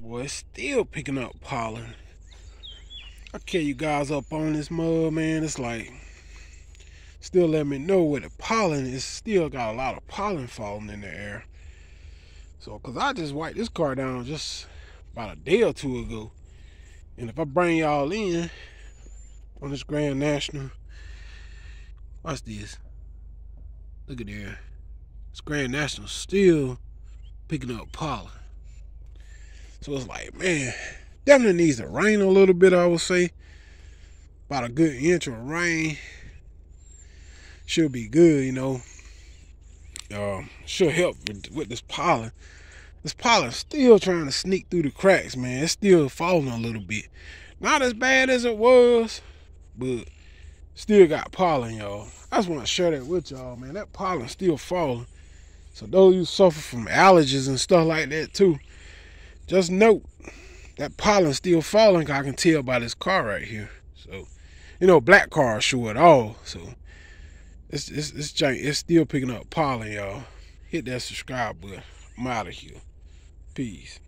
Boy, it's still picking up pollen. I carry you guys up on this mud, man. It's like still let me know where the pollen is. Still got a lot of pollen falling in the air. So, cause I just wiped this car down just about a day or two ago, and if I bring y'all in on this Grand National, watch this. Look at there. This Grand National still picking up pollen. So it's like, man, definitely needs to rain a little bit, I would say. About a good inch of rain. Should be good, you know. Uh, should help with, with this pollen. This pollen still trying to sneak through the cracks, man. It's still falling a little bit. Not as bad as it was, but still got pollen, y'all. I just want to share that with y'all, man. That pollen still falling. So those who suffer from allergies and stuff like that too, just note that pollen still falling. I can tell by this car right here. So, you know, black cars show it all. So it's it's it's, it's still picking up pollen, y'all. Hit that subscribe button. I'm out of here. Peace.